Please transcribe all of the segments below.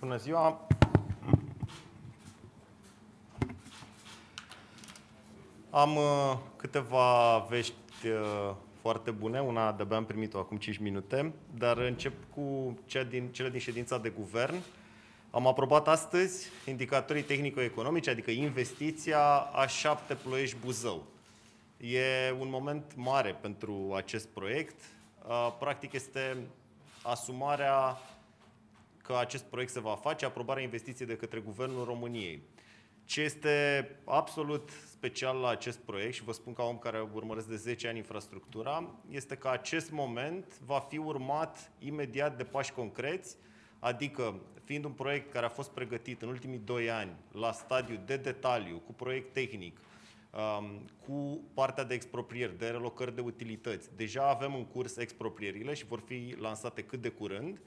Bună ziua! Am uh, câteva vești uh, foarte bune, una de-abia am primit-o acum 5 minute, dar încep cu cea din, cele din ședința de guvern. Am aprobat astăzi indicatorii tehnico-economici, adică investiția A7 Ploiești-Buzău. E un moment mare pentru acest proiect. Uh, practic este asumarea că acest proiect se va face, aprobarea investiției de către Guvernul României. Ce este absolut special la acest proiect, și vă spun ca om care urmăresc de 10 ani infrastructura, este că acest moment va fi urmat imediat de pași concreți, adică fiind un proiect care a fost pregătit în ultimii 2 ani la stadiu de detaliu, cu proiect tehnic, um, cu partea de exproprieri, de relocări de utilități. Deja avem în curs exproprierile și vor fi lansate cât de curând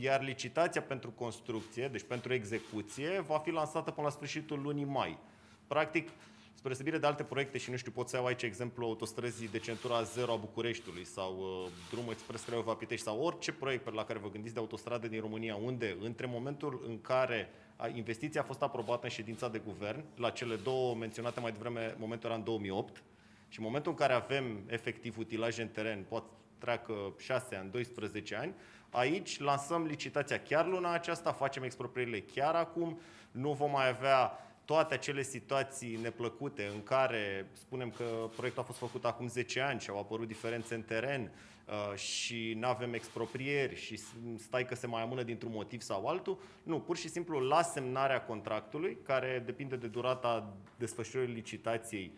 iar licitația pentru construcție, deci pentru execuție, va fi lansată până la sfârșitul lunii mai. Practic, spre deosebire de alte proiecte, și nu știu, pot să iau aici exemplu autostrăzii de centura zero a Bucureștiului sau uh, drumul expres Craiova Pitești sau orice proiect pe la care vă gândiți de autostradă din România, unde între momentul în care investiția a fost aprobată în ședința de guvern, la cele două menționate mai devreme, momentul era în 2008, și în momentul în care avem efectiv utilaje în teren, poate treacă 6 ani, 12 ani, Aici lansăm licitația chiar luna aceasta, facem exproprierile chiar acum, nu vom mai avea toate acele situații neplăcute în care spunem că proiectul a fost făcut acum 10 ani și au apărut diferențe în teren uh, și nu avem exproprieri și stai că se mai amână dintr-un motiv sau altul. Nu, pur și simplu la semnarea contractului, care depinde de durata desfășurării licitației.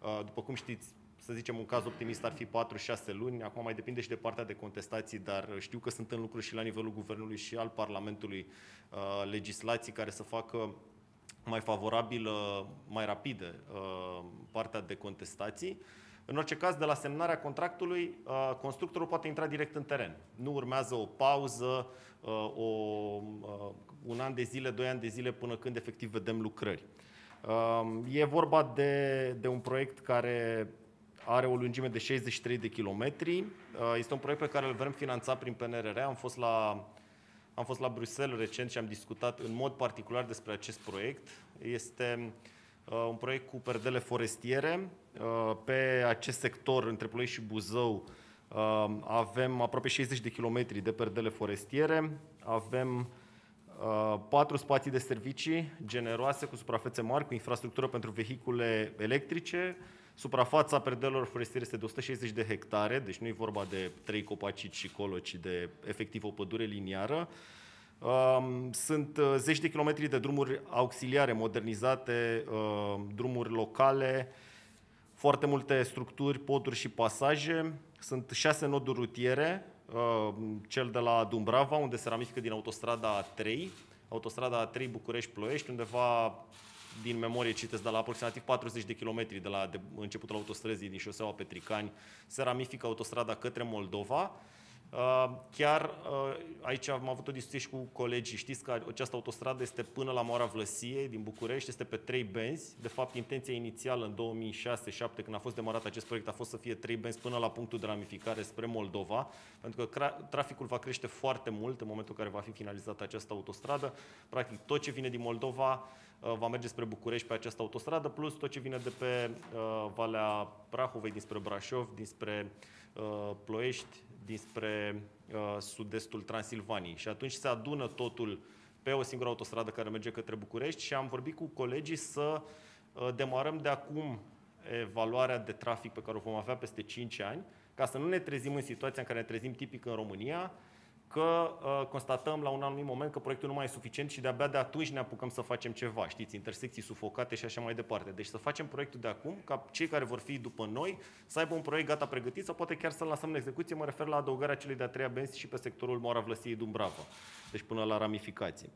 Uh, după cum știți, să zicem, un caz optimist ar fi 4-6 luni, acum mai depinde și de partea de contestații, dar știu că sunt în lucru și la nivelul Guvernului și al Parlamentului uh, legislații care să facă mai favorabilă, mai rapidă uh, partea de contestații. În orice caz, de la semnarea contractului, uh, constructorul poate intra direct în teren. Nu urmează o pauză, uh, o, uh, un an de zile, doi ani de zile, până când efectiv vedem lucrări. Uh, e vorba de, de un proiect care are o lungime de 63 de kilometri. Uh, este un proiect pe care îl vrem finanța prin PNRR. Am fost la, am fost la Bruxelles recent și am discutat în mod particular despre acest proiect. Este uh, un proiect cu perdele forestiere. Uh, pe acest sector, între Ploiești și Buzău, avem aproape 60 de kilometri de perdele forestiere. Avem patru spații de servicii generoase cu suprafețe mari, cu infrastructură pentru vehicule electrice, Suprafața predelor forestiere este de 160 de hectare, deci nu e vorba de trei copaci și colo, ci de efectiv o pădure liniară. Um, sunt uh, zeci de kilometri de drumuri auxiliare modernizate, uh, drumuri locale, foarte multe structuri, poduri și pasaje. Sunt șase noduri rutiere, uh, cel de la Dumbrava, unde se ramifică din autostrada A3, autostrada A3 București-Ploiești, undeva din memorie citesc, de la aproximativ 40 de kilometri de la de începutul autostrăzii din șoseaua Petricani, se ramifică autostrada către Moldova. Uh, chiar uh, aici am avut o discuție și cu colegii. Știți că această autostradă este până la Moara Vlăsiei din București, este pe trei benzi. De fapt, intenția inițială în 2006-2007, când a fost demarat acest proiect, a fost să fie trei benzi până la punctul de ramificare spre Moldova, pentru că traficul va crește foarte mult în momentul în care va fi finalizată această autostradă. Practic, tot ce vine din Moldova Uh, va merge spre București pe această autostradă, plus tot ce vine de pe uh, Valea Prahovei, dinspre Brașov, dinspre uh, Ploiești, dinspre sud-estul Transilvaniei. Și atunci se adună totul pe o singură autostradă care merge către București și am vorbit cu colegii să demarăm de acum evaluarea de trafic pe care o vom avea peste 5 ani, ca să nu ne trezim în situația în care ne trezim tipic în România, că uh, constatăm la un anumit moment că proiectul nu mai e suficient și de-abia de atunci ne apucăm să facem ceva, știți, intersecții sufocate și așa mai departe. Deci să facem proiectul de acum, ca cei care vor fi după noi să aibă un proiect gata pregătit sau poate chiar să-l lăsăm în execuție, mă refer la adăugarea celei de-a treia benzi și pe sectorul Moara Vlăsiei Dumbrava, deci până la ramificații.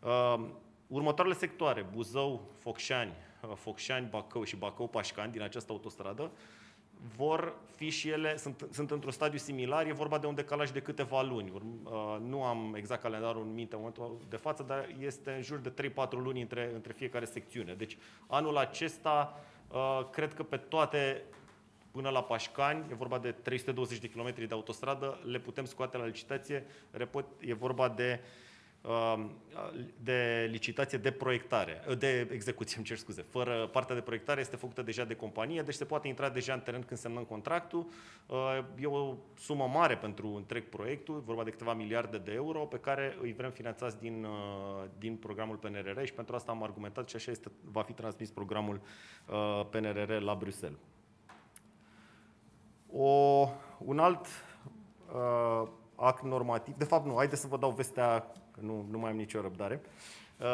Uh, următoarele sectoare, Buzău, Focșani, uh, Focșani, Bacău și Bacău-Pașcani din această autostradă, vor fi și ele, sunt, sunt într-un stadiu similar, e vorba de un decalaj de câteva luni. Uh, nu am exact calendarul în minte în momentul de față, dar este în jur de 3-4 luni între, între fiecare secțiune. Deci anul acesta, uh, cred că pe toate până la Pașcani, e vorba de 320 de km de autostradă, le putem scoate la licitație. Repet, e vorba de uh, de licitație de proiectare, uh, de execuție, îmi cer scuze. Fără partea de proiectare este făcută deja de companie, deci se poate intra deja în teren când semnăm contractul. E o sumă mare pentru întreg proiectul, vorba de câteva miliarde de euro pe care îi vrem finanțați din, din programul PNRR și pentru asta am argumentat și așa este, va fi transmis programul PNRR la Bruxelles. O, un alt uh, act normativ, de fapt nu, haideți să vă dau vestea, că nu, nu mai am nicio răbdare. Uh,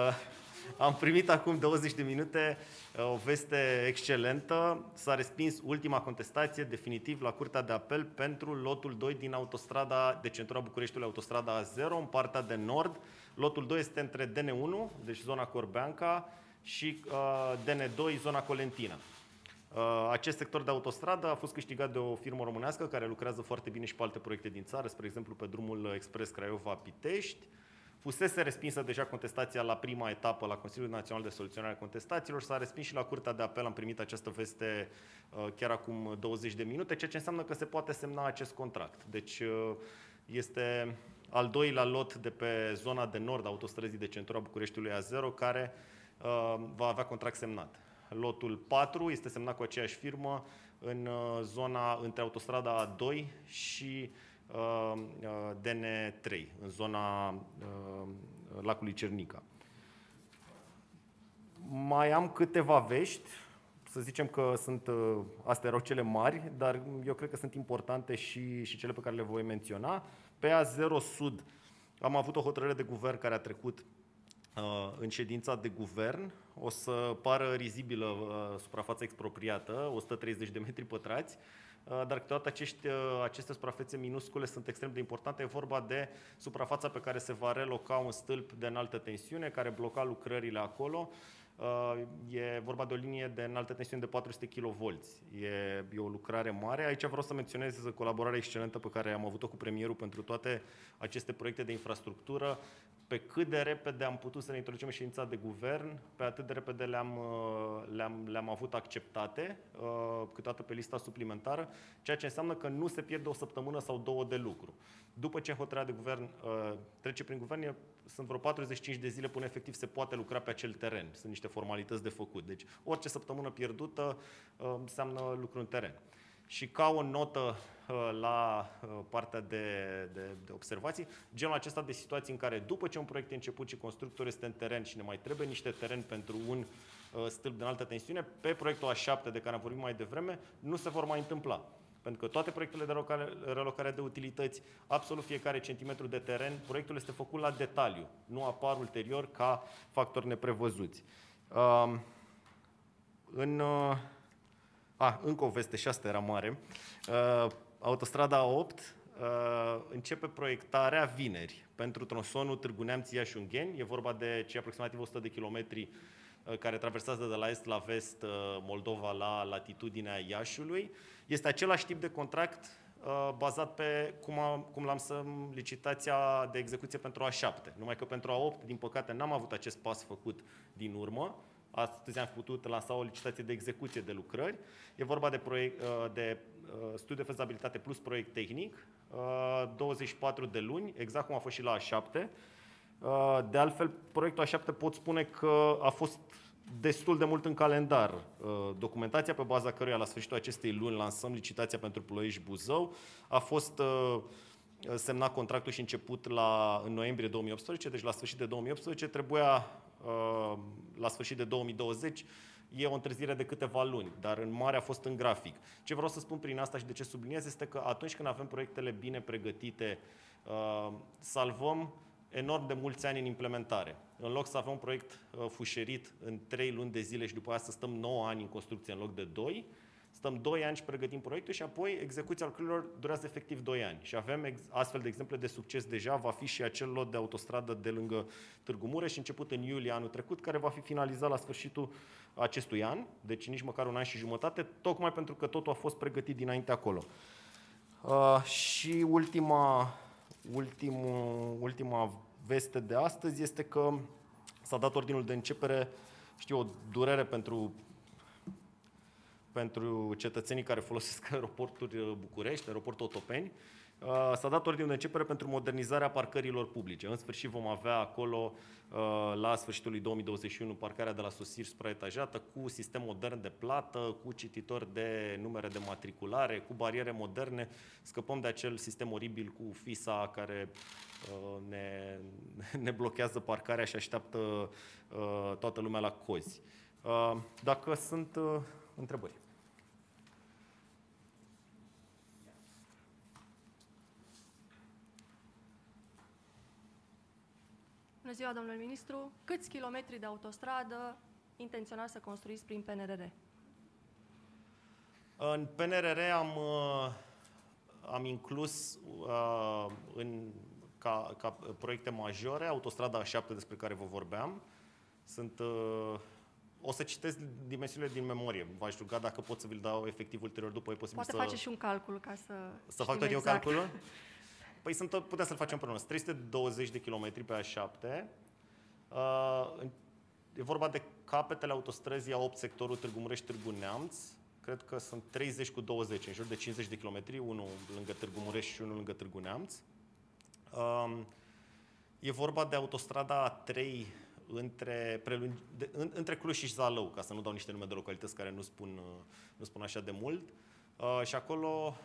am primit acum 20 de minute uh, o veste excelentă. S-a respins ultima contestație definitiv la Curtea de Apel pentru lotul 2 din autostrada de centura Bucureștiului, autostrada A0, în partea de nord. Lotul 2 este între DN1, deci zona Corbeanca, și uh, DN2, zona Colentina. Uh, acest sector de autostradă a fost câștigat de o firmă românească care lucrează foarte bine și pe alte proiecte din țară, spre exemplu pe drumul expres Craiova-Pitești. Fusese respinsă deja contestația la prima etapă la Consiliul Național de Soluționare a Contestațiilor, s-a respins și la Curtea de Apel, am primit această veste uh, chiar acum 20 de minute, ceea ce înseamnă că se poate semna acest contract. Deci uh, este al doilea lot de pe zona de nord a autostrăzii de centura Bucureștiului A0 care va avea contract semnat. Lotul 4 este semnat cu aceeași firmă în uh, zona între autostrada A2 și uh, uh DN3, în zona uh, lacului Cernica. Mai am câteva vești, să zicem că sunt, uh, astea erau cele mari, dar eu cred că sunt importante și, și cele pe care le voi menționa. Pe A0 Sud am avut o hotărâre de guvern care a trecut Uh, în ședința de guvern o să pară rizibilă uh, suprafața expropriată, 130 de metri pătrați, uh, dar câteodată acești, aceste suprafețe minuscule sunt extrem de importante. E vorba de suprafața pe care se va reloca un stâlp de înaltă tensiune care bloca lucrările acolo Uh, e vorba de o linie de înaltă tensiune de 400 kV. E, e o lucrare mare. Aici vreau să menționez colaborarea excelentă pe care am avut-o cu premierul pentru toate aceste proiecte de infrastructură. Pe cât de repede am putut să ne introducem în ședința de guvern, pe atât de repede le-am, uh, le-am, le-am avut acceptate, uh, câteodată pe lista suplimentară, ceea ce înseamnă că nu se pierde o săptămână sau două de lucru. După ce hotărârea de guvern trece prin guvern, sunt vreo 45 de zile până efectiv se poate lucra pe acel teren. Sunt niște formalități de făcut. Deci orice săptămână pierdută uh, înseamnă lucru în teren. Și ca o notă uh, la uh, partea de, de, de observații, genul acesta de situații în care după ce un proiect e început și constructorul este în teren și ne mai trebuie niște teren pentru un stâlp de înaltă tensiune, pe proiectul A7 de care am vorbit mai devreme, nu se vor mai întâmpla. Pentru că toate proiectele de relocare, relocare de utilități, absolut fiecare centimetru de teren, proiectul este făcut la detaliu, nu apar ulterior ca factori neprevăzuți. Uh, în, uh, a, încă o veste și asta era mare. Uh, autostrada 8 uh, începe proiectarea vineri pentru tronsonul Târgu Neamț Iași Ungheni. E vorba de cei aproximativ 100 de kilometri uh, care traversează de la est la vest uh, Moldova la latitudinea Iașiului. Este același tip de contract uh, bazat pe cum, am, cum l-am să licitația de execuție pentru A7. Numai că pentru A8, din păcate, n-am avut acest pas făcut din urmă. Astăzi am putut lansa o licitație de execuție de lucrări. E vorba de, proiect, uh, de uh, studiu de fezabilitate plus proiect tehnic, 24 de luni, exact cum a fost și la A7. De altfel, proiectul A7 pot spune că a fost destul de mult în calendar. Uh, documentația pe baza căruia la sfârșitul acestei luni lansăm licitația pentru Ploiești Buzău a fost uh, semnat contractul și început la, în noiembrie 2018, deci la sfârșit de 2018 trebuia uh, la sfârșit de 2020 e o întârziere de câteva luni, dar în mare a fost în grafic. Ce vreau să spun prin asta și de ce subliniez este că atunci când avem proiectele bine pregătite, salvăm enorm de mulți ani în implementare. În loc să avem un proiect uh, fușerit în 3 luni de zile și după aceea să stăm 9 ani în construcție în loc de 2, stăm 2 ani și pregătim proiectul și apoi execuția lucrurilor durează efectiv 2 ani. Și avem astfel de exemple de succes deja, va fi și acel lot de autostradă de lângă Târgu Mureș, început în iulie anul trecut, care va fi finalizat la sfârșitul acestui an, deci nici măcar un an și jumătate, tocmai pentru că totul a fost pregătit dinainte acolo. Uh, și ultima ultimul, ultima veste de astăzi este că s-a dat ordinul de începere, știu, o durere pentru, pentru cetățenii care folosesc aeroporturi București, aeroportul Otopeni. Uh, s-a dat ordine de începere pentru modernizarea parcărilor publice. În sfârșit vom avea acolo, uh, la sfârșitul lui 2021, parcarea de la sosiri supraetajată cu sistem modern de plată, cu cititori de numere de matriculare, cu bariere moderne. Scăpăm de acel sistem oribil cu FISA care uh, ne, ne blochează parcarea și așteaptă toată lumea la cozi. Dacă sunt întrebări. Bună ziua, domnule ministru. Câți kilometri de autostradă intenționați să construiți prin PNRR? În PNRR am, uh, am inclus uh, în, ca, ca proiecte majore autostrada A7 despre care vă vorbeam. Sunt, uh, o să citesc dimensiunile din memorie. V-aș ruga dacă pot să vi-l dau efectiv ulterior după. E posibil Poate să... face și un calcul ca să Să fac tot exact. eu calculul? Păi sunt, putem să-l facem împreună. 320 de kilometri pe A7. Uh, e vorba de capetele autostrăzii A8, sectorul Târgu Mureș-Târgu Neamț. Cred că sunt 30 cu 20, în jur de 50 de kilometri, unul lângă Târgu Mureș și unul lângă Târgu Neamț. Uh, e vorba de autostrada A3 între, prelungi, de, în, între Cluj și Zalău, ca să nu dau niște nume de localități care nu spun, uh, nu spun așa de mult. Uh, și acolo,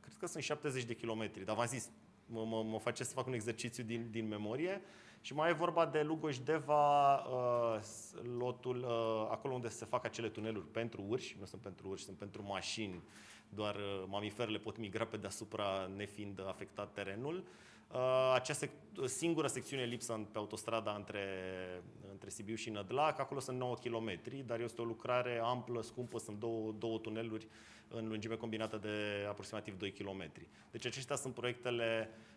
cred că sunt 70 de kilometri, dar v-am zis, mă, mă, mă face să fac un exercițiu din, din memorie. Și mai e vorba de Lugoș-Deva, uh, lotul, uh, acolo unde se fac acele tuneluri pentru urși, nu sunt pentru urși, sunt pentru mașini, doar uh, mamiferele pot migra pe deasupra nefiind afectat terenul. Uh, acea sec- singură secțiune lipsă pe autostrada între, între Sibiu și Nădlac, acolo sunt 9 km, dar este o lucrare amplă, scumpă, sunt două, două tuneluri în lungime combinată de aproximativ 2 km. Deci acestea sunt proiectele uh,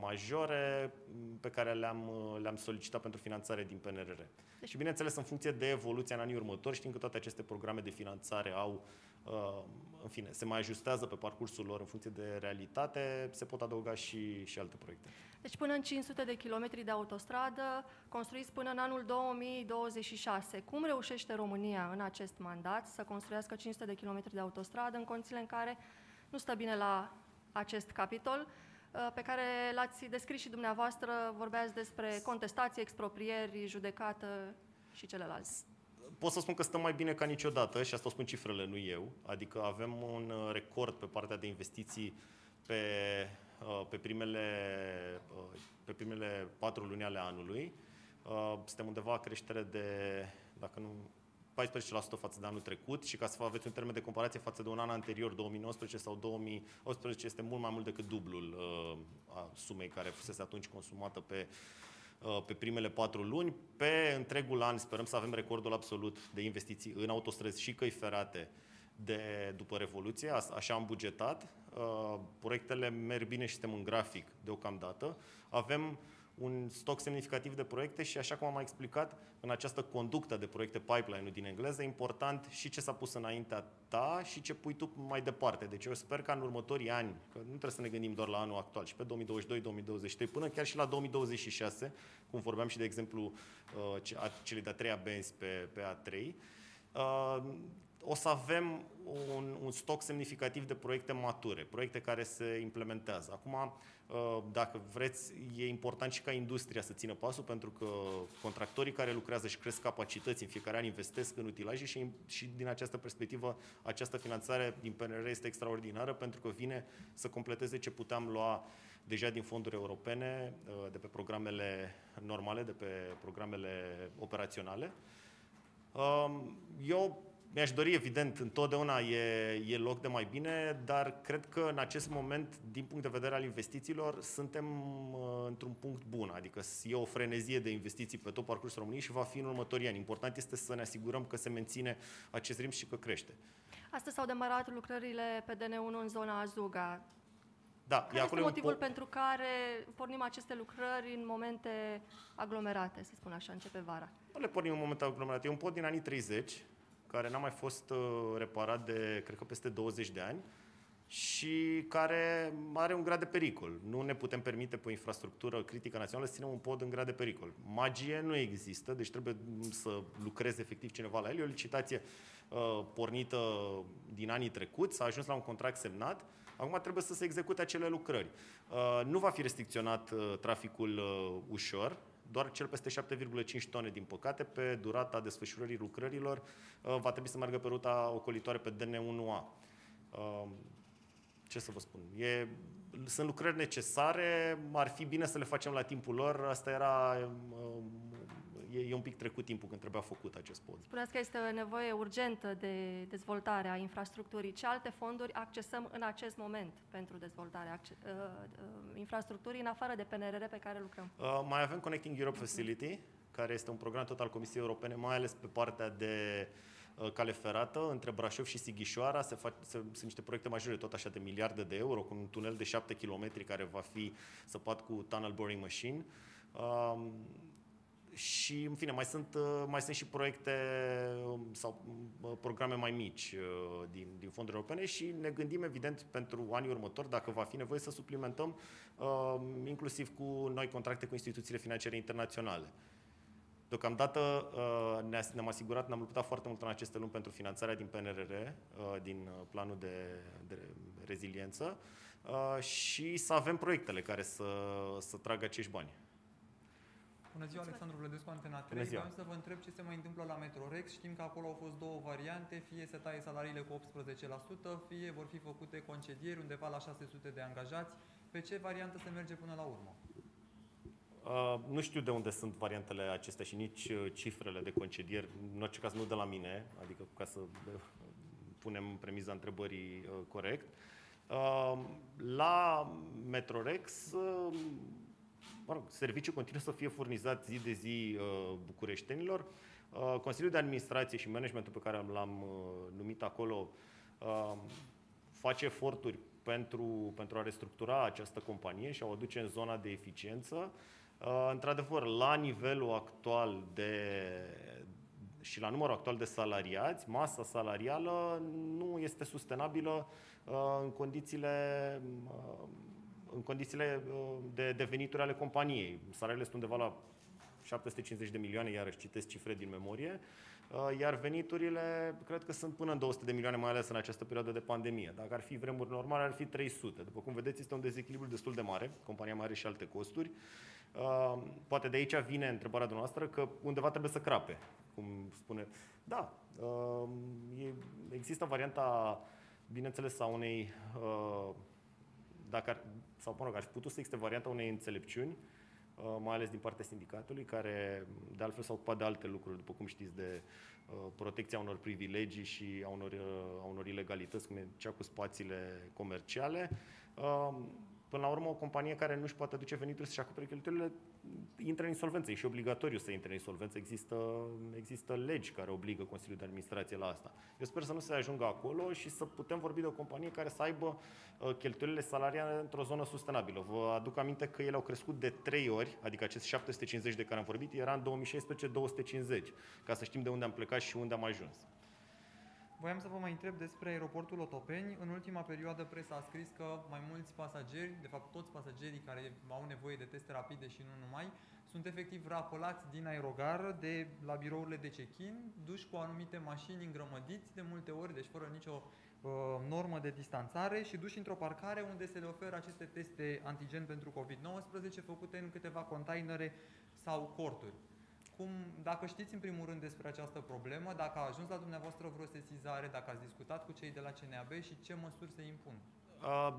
majore pe care le-am, uh, le-am solicitat pentru finanțare din PNRR. Deci, și bineînțeles, în funcție de evoluția în anii următori, știm că toate aceste programe de finanțare au, uh, în fine, se mai ajustează pe parcursul lor în funcție de realitate, se pot adăuga și, și alte proiecte. Deci până în 500 de kilometri de autostradă, construiți până în anul 2026. Cum reușește România în acest mandat să construiască 500 de kilometri de autostradă în condițiile în care nu stă bine la acest capitol? Uh, pe care l-ați descris și dumneavoastră, vorbeați despre contestații, exproprieri, judecată și celelalte. Pot să spun că stăm mai bine ca niciodată și asta o spun cifrele, nu eu. Adică avem un uh, record pe partea de investiții pe, uh, pe, primele, pe primele patru luni ale anului. Suntem undeva creștere de, dacă nu 14% față de anul trecut și ca să aveți un termen de comparație față de un an anterior, 2019 sau 2018, este mult mai mult decât dublul uh, a sumei care fusese atunci consumată pe, uh, pe primele patru luni. Pe întregul an sperăm să avem recordul absolut de investiții în autostrăzi și căi ferate de după Revoluție, așa am bugetat. Uh, proiectele merg bine și suntem în grafic deocamdată. Avem un stoc semnificativ de proiecte și, așa cum am mai explicat, în această conductă de proiecte pipeline din engleză, e important și ce s-a pus înaintea ta și ce pui tu mai departe. Deci eu sper că în următorii ani, că nu trebuie să ne gândim doar la anul actual, și pe 2022-2023, până chiar și la 2026, cum vorbeam și de exemplu uh, celei de-a treia benzi pe, pe A3, uh, o să avem un, un stoc semnificativ de proiecte mature, proiecte care se implementează. Acum, uh, dacă vreți, e important și ca industria să țină pasul, pentru că contractorii care lucrează și cresc capacități în fiecare an investesc în utilaje și, și din această perspectivă această finanțare din PNR este extraordinară pentru că vine să completeze ce puteam lua deja din fonduri europene, uh, de pe programele normale, de pe programele operaționale. Um, eu mi-aș dori, evident, întotdeauna e, e loc de mai bine, dar cred că în acest moment, din punct de vedere al investițiilor, suntem uh, într-un punct bun. Adică e o frenezie de investiții pe tot parcursul României și va fi în următorii ani. Important este să ne asigurăm că se menține acest ritm și că crește. Astăzi s-au demarat lucrările pe DN1 în zona Azuga. Da, care este motivul po- pentru care pornim aceste lucrări în momente aglomerate, să spun așa, începe vara? Nu le pornim în momente aglomerate. E un pod din anii 30, care n-a mai fost uh, reparat de, cred că, peste 20 de ani și care are un grad de pericol. Nu ne putem permite pe o infrastructură critică națională să ținem un pod în grad de pericol. Magie nu există, deci trebuie să lucreze efectiv cineva la el. E o licitație uh, pornită din anii trecuți, s-a ajuns la un contract semnat Acum trebuie să se execute acele lucrări. Uh, nu va fi restricționat uh, traficul uh, ușor, doar cel peste 7,5 tone, din păcate, pe durata desfășurării lucrărilor, uh, va trebui să meargă pe ruta ocolitoare pe DN1A. Uh, ce să vă spun? E, sunt lucrări necesare, ar fi bine să le facem la timpul lor. Asta era uh, e, e un pic trecut timpul când trebuia făcut acest pod. Spuneați că este o nevoie urgentă de dezvoltare a infrastructurii. Ce alte fonduri accesăm în acest moment pentru dezvoltarea uh, uh, infrastructurii, în afară de PNRR pe care lucrăm? Uh, mai avem Connecting Europe Facility, care este un program tot al Comisiei Europene, mai ales pe partea de uh, cale ferată între Brașov și Sighișoara. Se fac, se, sunt niște proiecte majore, tot așa de miliarde de euro, cu un tunel de 7 km care va fi săpat cu tunnel boring machine. Uh, și, în fine, mai sunt, uh, mai sunt și proiecte um, sau uh, programe mai mici uh, din, din fonduri europene și ne gândim, evident, pentru anii următori, dacă va fi nevoie să suplimentăm, inclusiv cu noi contracte cu instituțiile financiare internaționale. Deocamdată ne-am asigurat, ne-am luptat foarte mult în aceste luni pentru finanțarea din PNRR, din planul de, de reziliență și să avem proiectele care să, să tragă acești bani. Bună ziua, Alexandru Vlădescu, Antena 3. Vreau să vă întreb ce se mai întâmplă la Metrorex. Știm că acolo au fost două variante, fie se taie salariile cu 18%, fie vor fi făcute concedieri undeva la 600 de angajați. Pe ce variantă se merge până la urmă? Uh, nu știu de unde sunt variantele acestea și nici uh, cifrele de concedieri, în orice caz nu de la mine, adică ca să uh, punem premiza întrebării uh, corect. Uh, la Metrorex uh, mă rog, serviciul continuă să fie furnizat zi de zi uh, bucureștenilor. Uh, Consiliul de Administrație și managementul pe care l-am uh, numit acolo face eforturi pentru, pentru a restructura această companie și a o aduce în zona de eficiență. Într-adevăr, la nivelul actual de, și la numărul actual de salariați, masa salarială nu este sustenabilă în condițiile în condițiile uh, de, de venituri ale companiei. Salariile sunt undeva la 750 de milioane, iarăși citesc cifre din memorie, uh, iar veniturile cred că sunt până în 200 de milioane, mai ales în această perioadă de pandemie. Dacă ar fi vremuri normale, ar fi 300. După cum vedeți, este un dezechilibru destul de mare, compania mai are și alte costuri. Uh, poate de aici vine întrebarea dumneavoastră că undeva trebuie să crape, cum spune. Da, există varianta, bineînțeles, a unei dacă ar, sau mă rog, ar fi putut să existe varianta unei înțelepciuni, uh, mai ales din partea sindicatului, care de altfel s-a ocupat de alte lucruri, după cum știți, de uh, protecția unor privilegii și a unor, uh, a unor ilegalități, cum e cea cu spațiile comerciale. Până la urmă, o companie care nu își poate aduce venituri să-și acopere cheltuielile intră în insolvență. E și obligatoriu să intre în insolvență. Există, există legi care obligă Consiliul de Administrație la asta. Eu sper să nu se ajungă acolo și să putem vorbi de o companie care să aibă uh, cheltuielile salariale într-o zonă sustenabilă. Vă aduc aminte că ele au crescut de 3 ori, adică acest 750 de care am vorbit, era în 2016 250, ca să știm de unde am plecat și unde am ajuns. Voiam să vă mai întreb despre aeroportul Otopeni. În ultima perioadă presa a scris că mai mulți pasageri, de fapt toți pasagerii care au nevoie de teste rapide și nu numai, sunt efectiv rapolați din aerogară de la birourile de check-in, duși cu anumite mașini îngrămădiți de multe ori, deci fără nicio uh, normă de distanțare și duși într-o parcare unde se le oferă aceste teste antigen pentru COVID-19 făcute în câteva containere sau corturi. Cum, dacă știți în primul rând despre această problemă, dacă a ajuns la dumneavoastră vreo sesizare, dacă ați discutat cu cei de la CNAB și ce măsuri se impun? Uh,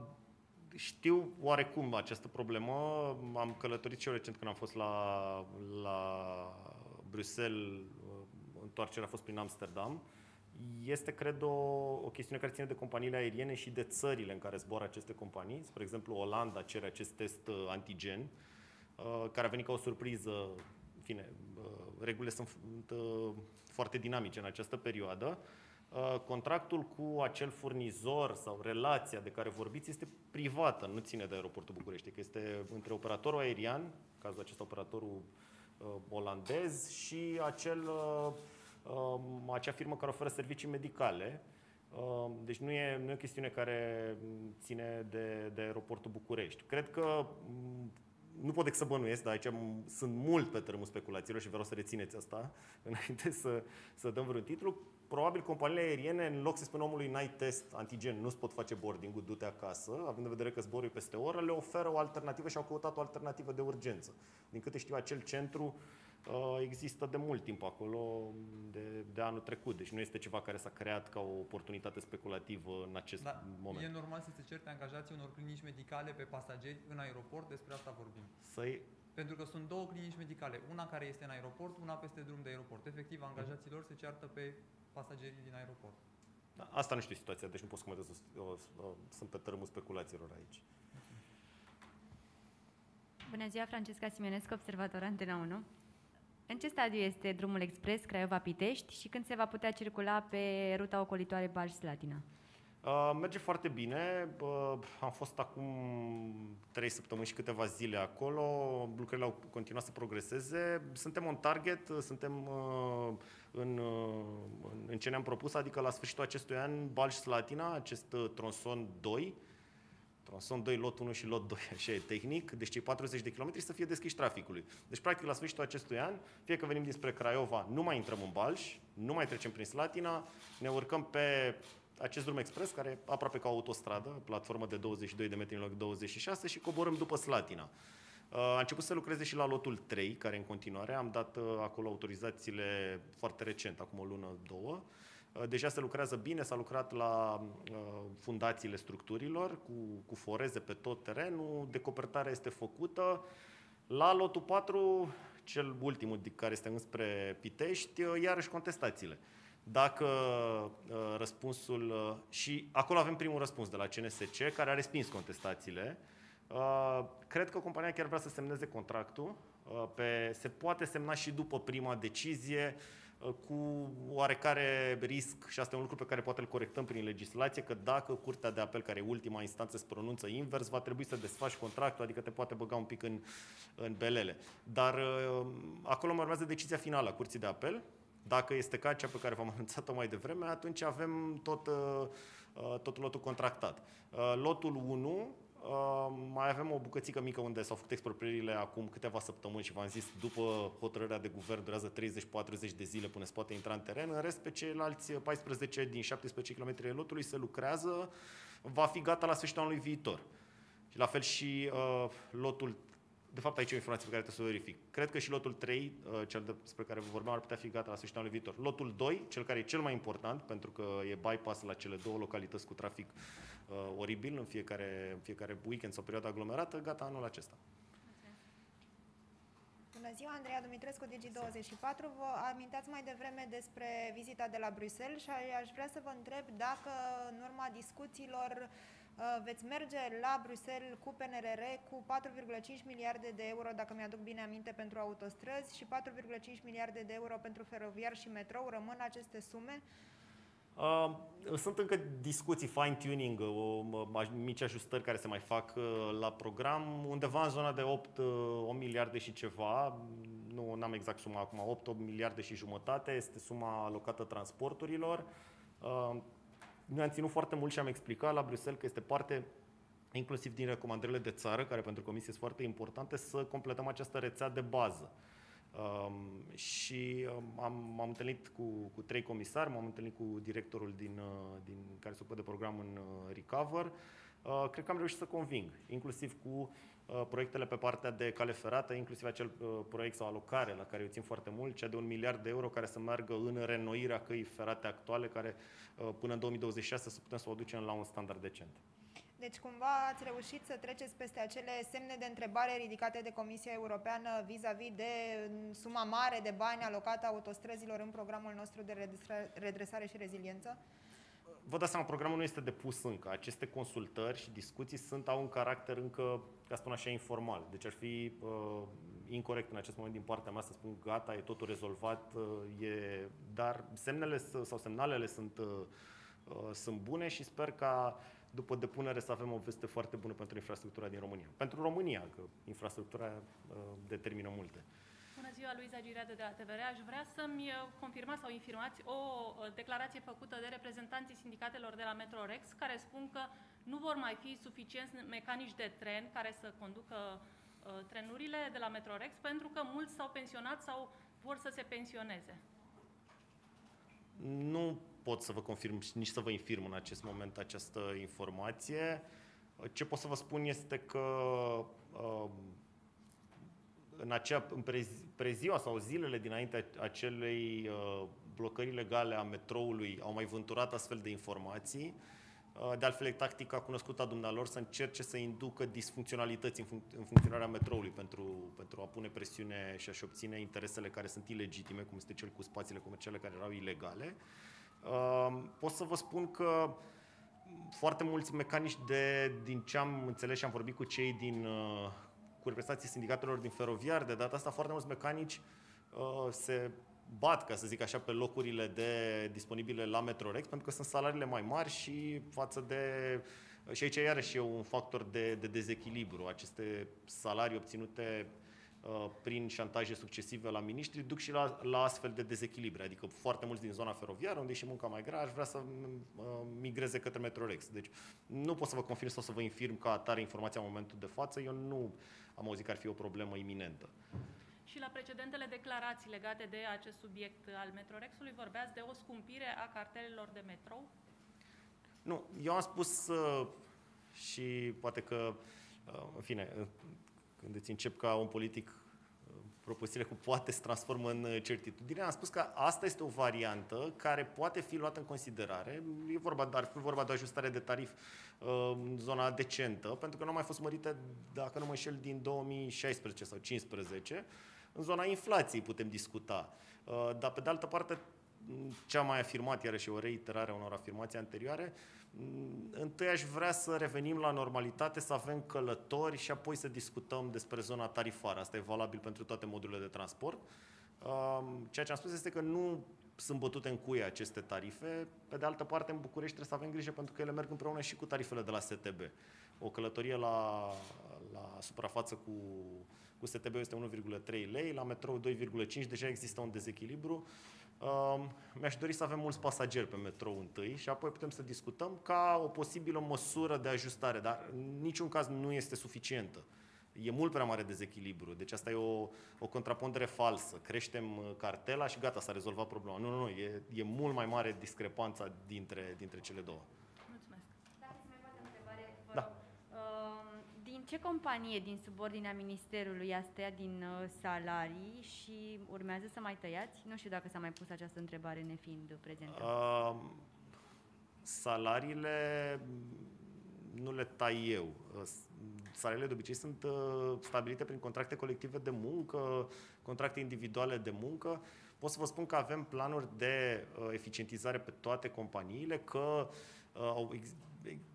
știu oarecum această problemă. Am călătorit și eu recent când am fost la, la Bruxelles, întoarcerea a fost prin Amsterdam. Este, cred, o, o chestiune care ține de companiile aeriene și de țările în care zboară aceste companii. Spre exemplu, Olanda cere acest test uh, antigen, uh, care a venit ca o surpriză fine, regulile sunt uh, foarte dinamice în această perioadă. Uh, contractul cu acel furnizor sau relația de care vorbiți este privată, nu ține de aeroportul București, că este între operatorul aerian, în cazul acesta operatorul uh, olandez, și acel, um, acea firmă care oferă servicii medicale. Deci nu e, nu e o chestiune care ține de, de aeroportul București. Cred că nu pot decât să bănuiesc, dar aici m- sunt mult pe tărâmul speculațiilor și vreau să rețineți asta înainte să, să dăm vreun titlu. Probabil companiile aeriene, în loc să spună omului n-ai test antigen, nu-ți pot face boarding-ul, du-te acasă, având în vedere că zborul e peste oră, le oferă o alternativă și au căutat o alternativă de urgență. Din câte știu, acel centru uh, există de mult timp acolo, de, de anul trecut, deci nu este ceva care s-a creat ca o oportunitate speculativă în acest Dar moment. e normal să se certe angajații unor clinici medicale pe pasageri în aeroport, despre asta vorbim. Să-i Pentru că sunt două clinici medicale, una care este în aeroport, una peste drum de aeroport. Efectiv, angajații lor se ceartă pe pasagerii din aeroport. Da, Asta nu știu situația, deci nu pot să comentez, o- o- o- sunt pe tărâmul speculațiilor aici. Bună ziua, Francesca Simenescu, observator Antena 1. În ce stadiu este drumul expres Craiova-Pitești și când se va putea circula pe ruta ocolitoare Balș-Slatina? Uh, merge foarte bine. Uh, am fost acum trei săptămâni și câteva zile acolo. Lucrurile au continuat să progreseze. Suntem on target, uh, suntem uh, în, uh, în- în ce ne-am propus, adică la sfârșitul acestui an Balș-Slatina, acest uh, tronson 2, Tronson 2, lot 1 și lot 2, așa e tehnic, deci cei 40 de km să fie deschiși traficului. Deci, practic, la sfârșitul acestui an, fie că venim dinspre Craiova, nu mai intrăm în Balș, nu mai trecem prin Slatina, ne urcăm pe acest drum expres, care e aproape ca o autostradă, platformă de 22 de metri în loc de 26 și coborâm după Slatina. Uh, A început să lucreze și la lotul 3, care în continuare am dat uh, acolo autorizațiile foarte recent, acum o lună, două. Uh, Deja se lucrează bine, s-a lucrat la uh, fundațiile structurilor cu, cu foreze pe tot terenul, decopertarea este făcută. La lotul 4, cel ultimul de- care este înspre Pitești, uh, iarăși contestațiile. Dacă uh, răspunsul... Uh, și acolo avem primul răspuns de la CNSC, care a respins contestațiile. Uh, cred că compania chiar vrea să semneze contractul. Uh, pe, se poate semna și după prima decizie, uh, cu oarecare risc, și asta e un lucru pe care poate îl corectăm prin legislație, că dacă Curtea de Apel, care e ultima instanță, se pronunță invers, va trebui să desfaci contractul, adică te poate băga un pic în, în belele. Dar uh, acolo mai urmează decizia finală a Curții de Apel. Dacă este ca cea pe care v-am anunțat-o mai devreme, atunci avem tot, uh, uh, tot lotul contractat. Uh, Lotul 1, Uh, mai avem o bucățică mică unde s-au făcut exproprierile acum câteva săptămâni și v-am zis, după hotărârea de guvern durează 30-40 de zile până se poate intra în teren. În rest, pe ceilalți 14 din 17 km ai lotului se lucrează, va fi gata la sfârșitul anului viitor. Și la fel și uh, lotul de fapt, aici e o informație pe care trebuie să o verific. Cred că și lotul 3, uh, cel despre care vă vorbeam, ar putea fi gata la sfârșitul anului viitor. Lotul 2, cel care e cel mai important, pentru că e bypass la cele două localități cu trafic uh, oribil în fiecare, în fiecare weekend sau perioadă aglomerată, gata anul acesta. Bună ziua, Andreea Dumitrescu, Digi24. Vă aminteați mai devreme despre vizita de la Bruxelles și aș vrea să vă întreb dacă în urma discuțiilor uh, veți merge la Bruxelles cu PNRR cu 4,5 miliarde de euro, dacă mi-aduc bine aminte, pentru autostrăzi și 4,5 miliarde de euro pentru feroviar și metrou. Rămân aceste sume? Uh, sunt încă discuții, fine-tuning, o, o, mici ajustări care se mai fac uh, la program, undeva în zona de 8, uh, 8 miliarde și ceva, nu am exact suma acum, 8, 8 miliarde și jumătate este suma alocată transporturilor. Uh, Noi am ținut foarte mult și am explicat la Bruxelles că este parte inclusiv din recomandările de țară, care pentru comisie sunt foarte importante, să completăm această rețea de bază. Um, și um, am, m-am întâlnit cu, cu trei comisari, m-am întâlnit cu directorul din, uh, din, care se ocupă de program în uh, Recover. Uh, cred că am reușit să conving, inclusiv cu uh, proiectele pe partea de cale ferată, inclusiv acel uh, proiect sau alocare la care eu țin foarte mult, cea de un miliard de euro care să meargă în renoirea căii ferate actuale, care uh, până în 2026 să putem să o aducem la un standard decent. Deci cumva ați reușit să treceți peste acele semne de întrebare ridicate de Comisia Europeană vis-a-vis de mm, suma mare de bani alocată autostrăzilor în programul nostru de redresare- redresare și reziliență? Vă dați seama, programul nu este depus încă. Aceste consultări și discuții sunt, au un caracter încă, ca să spun așa, informal. Deci ar fi uh, incorrect în acest moment din partea mea să spun gata, e totul rezolvat, uh, e... dar semnele s- sau semnalele sunt, uh, uh, sunt bune și sper ca după depunere să avem o veste foarte bună pentru infrastructura din România. Pentru România, că infrastructura uh, determină multe. Bună ziua, Luiza Gireadă de la TVR. Aș vrea să-mi uh, confirmați sau infirmați o uh, declarație făcută de reprezentanții sindicatelor de la Metrorex, care spun că nu vor mai fi suficienți mecanici de tren care să conducă trenurile de la Metrorex pentru că mulți s-au pensionat sau vor să se pensioneze. Nu pot să vă confirm și nici să vă infirm în acest moment această informație. Ce pot să vă spun este că uh, în, acea, în prezi, preziua sau zilele dinainte acelei uh, blocări legale a metroului au mai vânturat astfel de informații. Uh, de altfel, e tactica cunoscută a dumnealor să încerce să inducă disfuncționalități în, func- în funcționarea metroului pentru, pentru a pune presiune și a-și obține interesele care sunt ilegitime, cum este cel cu spațiile comerciale care erau ilegale. Uh, pot să vă spun că foarte mulți mecanici de, din ce am înțeles și am vorbit cu cei din uh, cu reprezentații sindicatelor din feroviar, de data asta foarte mulți mecanici uh, se bat, ca să zic așa, pe locurile de disponibile la Metrorex, pentru că sunt salariile mai mari și față de... Și aici iarăși e un factor de, de dezechilibru. Aceste salarii obținute uh, prin șantaje succesive la miniștri duc și la, la astfel de dezechilibre. Adică foarte mulți din zona feroviară, unde e și munca mai grea, aș vrea să uh, migreze către Metrorex. Deci nu pot să vă confirm sau să vă infirm ca atare informația în momentul de față. Eu nu am auzit că ar fi o problemă iminentă. Și la precedentele declarații legate de acest subiect al Metrorexului vorbeați de o scumpire a cartelelor de metrou? Nu, eu am spus uh, și poate că, uh, în fine, uh, când îți încep ca un politic uh, propozițiile cu poate se transformă în uh, certitudine. Am spus că asta este o variantă care poate fi luată în considerare. E vorba, ar fi vorba de o ajustare de tarif uh, în zona decentă, pentru că nu a mai fost mărită, dacă nu mă înșel, din 2016 sau 2015. În zona inflației putem discuta. Uh, dar, pe de altă parte, ce am mai afirmat, iarăși o reiterare a unor afirmații anterioare, mm, întâi aș vrea să revenim la normalitate, să avem călători și apoi să discutăm despre zona tarifară. Asta e valabil pentru toate modurile de transport. Um, ceea ce am spus este că nu sunt bătute în cuie aceste tarife. Pe de altă parte, în București trebuie să avem grijă pentru că ele merg împreună și cu tarifele de la STB. O călătorie la, la suprafață cu, cu STB este 1,3 lei, la metrou 2,5, deja există un dezechilibru. Uh, mi-aș dori să avem mulți pasageri pe metrou întâi și apoi putem să discutăm ca o posibilă măsură de ajustare, dar în niciun caz nu este suficientă. E mult prea mare dezechilibru, deci asta e o, o contrapondere falsă. Creștem uh, cartela și gata, s-a rezolvat problema. Nu, nu, nu, e, e mult mai mare discrepanța dintre, dintre cele două. Mulțumesc. Dacă se mai poate o întrebare, vă Da. rog. Uh, Din ce companie din subordinea Ministerului ați tăiat din uh, salarii și urmează să mai tăiați? Nu știu dacă s-a mai pus această întrebare nefiind prezentă. Uh, salariile nu le tai eu. Uh, Salariile de obicei sunt uh, stabilite prin contracte colective de muncă, contracte individuale de muncă. Pot să vă spun că avem planuri de uh, eficientizare pe toate companiile, că uh, au ex-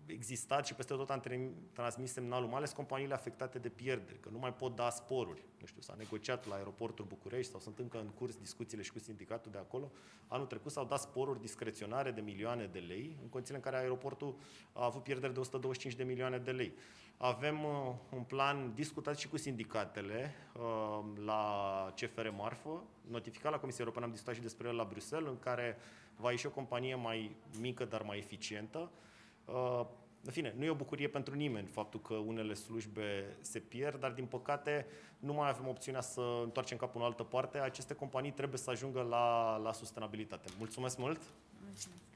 existat și peste tot am trim- transmis semnalul, mai ales companiile afectate de pierderi, că nu mai pot da sporuri. Nu știu, s-a negociat la aeroportul București sau sunt încă în curs discuțiile și cu sindicatul de acolo. Anul trecut s-au dat sporuri discreționare de milioane de lei, în condițiile în care aeroportul a avut pierderi de 125 de milioane de lei. Avem uh, un plan discutat și cu sindicatele uh, la CFR Marfă, notificat la Comisia Europeană, am discutat și despre el la Bruxelles, în care va ieși o companie mai mică, dar mai eficientă. Uh, în fine, nu e o bucurie pentru nimeni faptul că unele slujbe se pierd, dar din păcate nu mai avem opțiunea să întoarcem capul în altă parte. Aceste companii trebuie să ajungă la, la sustenabilitate. Mulțumesc mult! Mulțumesc.